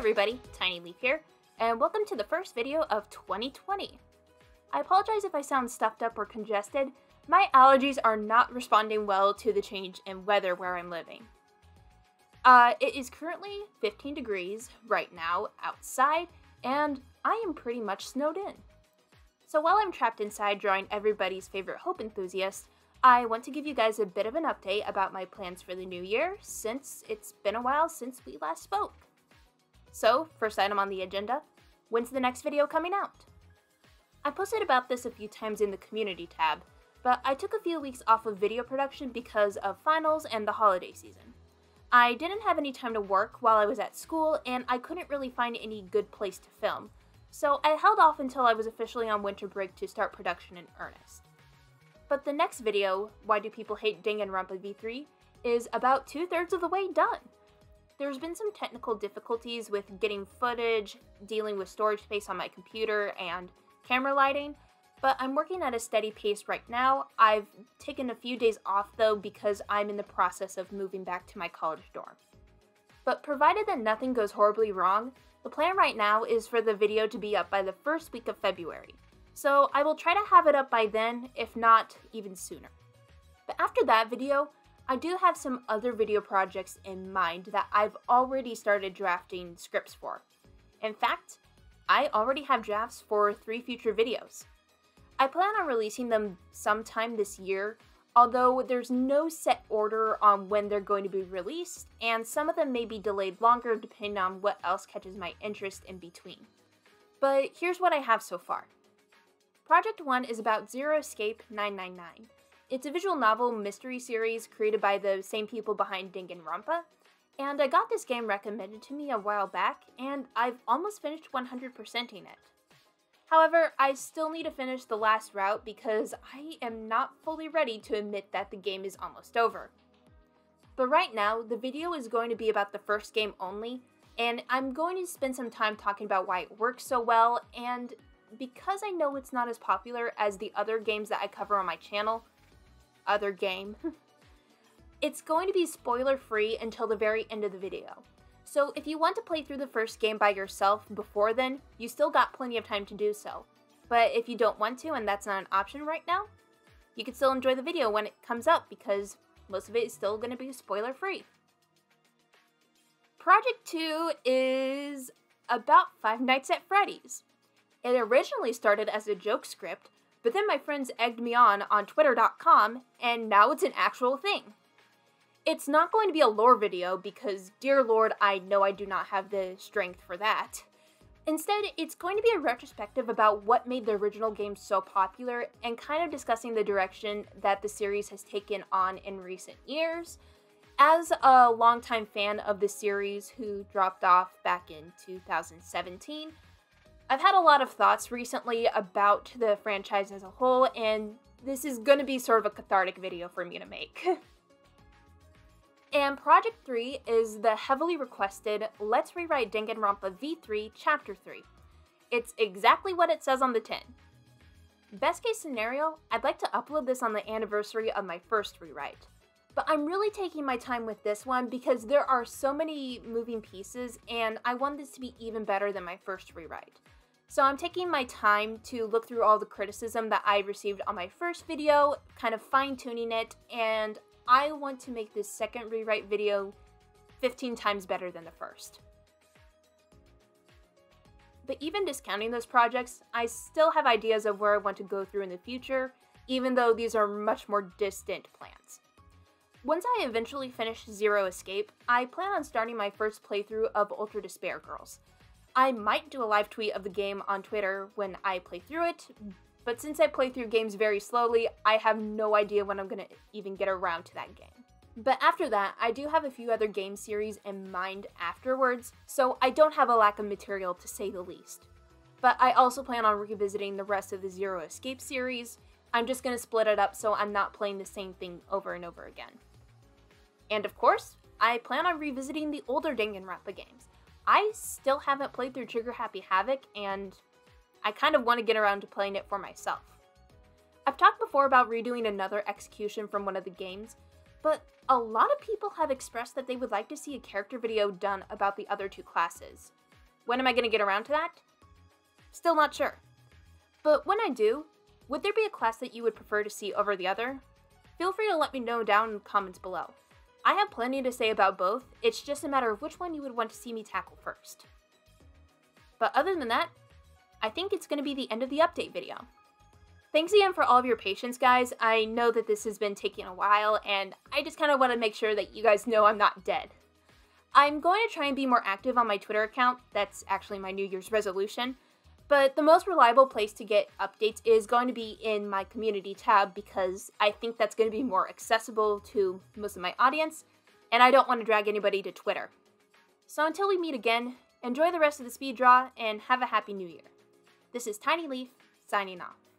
everybody, Tiny Leaf here, and welcome to the first video of 2020. I apologize if I sound stuffed up or congested. My allergies are not responding well to the change in weather where I'm living. Uh, it is currently 15 degrees right now outside, and I am pretty much snowed in. So while I'm trapped inside drawing everybody's favorite Hope enthusiast, I want to give you guys a bit of an update about my plans for the new year since it's been a while since we last spoke. So, first item on the agenda when's the next video coming out? I posted about this a few times in the community tab, but I took a few weeks off of video production because of finals and the holiday season. I didn't have any time to work while I was at school, and I couldn't really find any good place to film, so I held off until I was officially on winter break to start production in earnest. But the next video, Why Do People Hate Danganronpa V3, is about two thirds of the way done. There's been some technical difficulties with getting footage, dealing with storage space on my computer, and camera lighting, but I'm working at a steady pace right now. I've taken a few days off though because I'm in the process of moving back to my college dorm. But provided that nothing goes horribly wrong, the plan right now is for the video to be up by the first week of February. So I will try to have it up by then, if not even sooner. But after that video, I do have some other video projects in mind that I've already started drafting scripts for. In fact, I already have drafts for three future videos. I plan on releasing them sometime this year, although there's no set order on when they're going to be released, and some of them may be delayed longer depending on what else catches my interest in between. But here's what I have so far. Project 1 is about Zero Escape 999. It's a visual novel mystery series created by the same people behind Danganronpa, and I got this game recommended to me a while back, and I've almost finished 100%ing it. However, I still need to finish the last route because I am not fully ready to admit that the game is almost over. But right now, the video is going to be about the first game only, and I'm going to spend some time talking about why it works so well and because I know it's not as popular as the other games that I cover on my channel, other game, it's going to be spoiler free until the very end of the video. So if you want to play through the first game by yourself before then, you still got plenty of time to do so. But if you don't want to and that's not an option right now, you can still enjoy the video when it comes up because most of it is still going to be spoiler free. Project 2 is about Five Nights at Freddy's. It originally started as a joke script, but then my friends egged me on on twitter.com, and now it's an actual thing. It's not going to be a lore video because, dear lord, I know I do not have the strength for that. Instead, it's going to be a retrospective about what made the original game so popular and kind of discussing the direction that the series has taken on in recent years. As a longtime fan of the series who dropped off back in 2017, I've had a lot of thoughts recently about the franchise as a whole, and this is gonna be sort of a cathartic video for me to make. and Project 3 is the heavily requested Let's Rewrite Danganronpa V3 Chapter 3. It's exactly what it says on the tin. Best case scenario, I'd like to upload this on the anniversary of my first rewrite. But I'm really taking my time with this one because there are so many moving pieces and I want this to be even better than my first rewrite. So I'm taking my time to look through all the criticism that I received on my first video, kind of fine tuning it, and I want to make this second rewrite video 15 times better than the first. But even discounting those projects, I still have ideas of where I want to go through in the future, even though these are much more distant plans. Once I eventually finish Zero Escape, I plan on starting my first playthrough of Ultra Despair Girls. I might do a live tweet of the game on Twitter when I play through it, but since I play through games very slowly, I have no idea when I'm gonna even get around to that game. But after that, I do have a few other game series in mind afterwards, so I don't have a lack of material to say the least. But I also plan on revisiting the rest of the Zero Escape series. I'm just gonna split it up so I'm not playing the same thing over and over again. And of course, I plan on revisiting the older Danganronpa games. I still haven't played through Trigger Happy Havoc, and I kind of want to get around to playing it for myself. I've talked before about redoing another execution from one of the games, but a lot of people have expressed that they would like to see a character video done about the other two classes. When am I going to get around to that? Still not sure. But when I do, would there be a class that you would prefer to see over the other? Feel free to let me know down in the comments below. I have plenty to say about both, it's just a matter of which one you would want to see me tackle first. But other than that, I think it's going to be the end of the update video. Thanks again for all of your patience, guys. I know that this has been taking a while, and I just kind of want to make sure that you guys know I'm not dead. I'm going to try and be more active on my Twitter account, that's actually my New Year's resolution, but the most reliable place to get updates is going to be in my community tab because I think that's going to be more accessible to most of my audience, and I don't want to drag anybody to Twitter. So until we meet again, enjoy the rest of the speed draw and have a happy new year. This is Tiny Leaf, signing off.